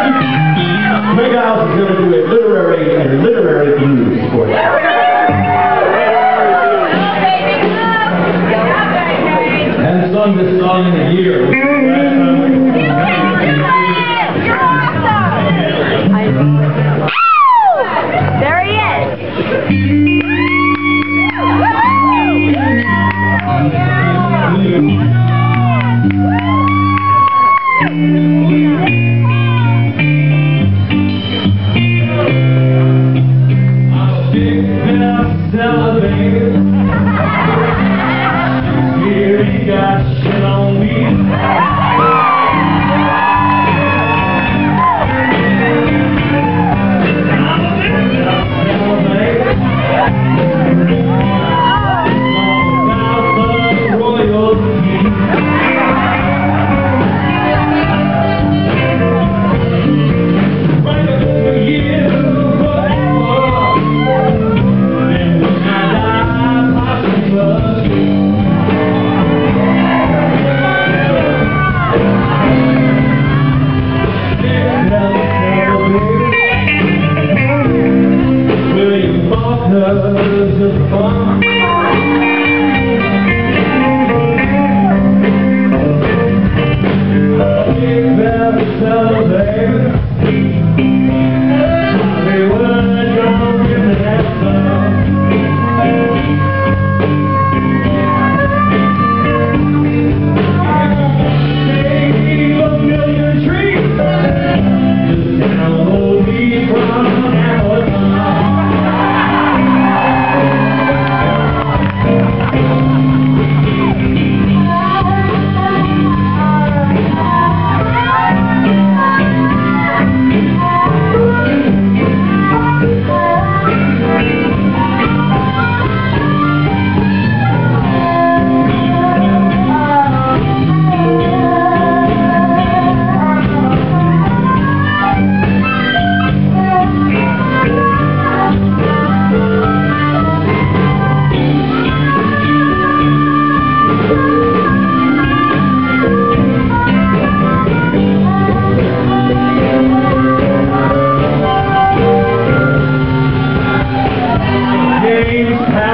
Greg Iles is going to do a literary, a literary blues for you. Haven't sung this song in a year. There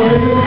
I